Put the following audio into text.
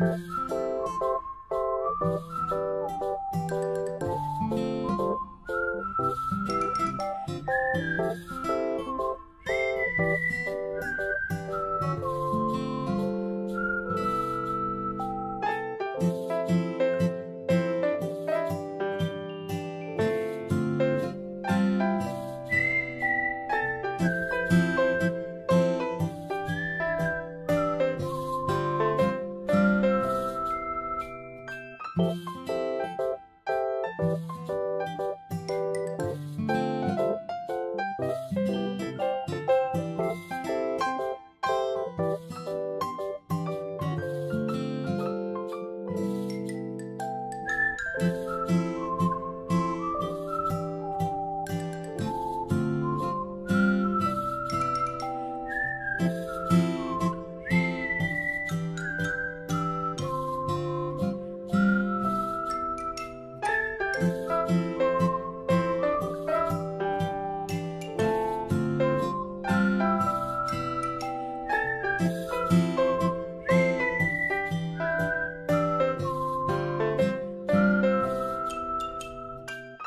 you あ!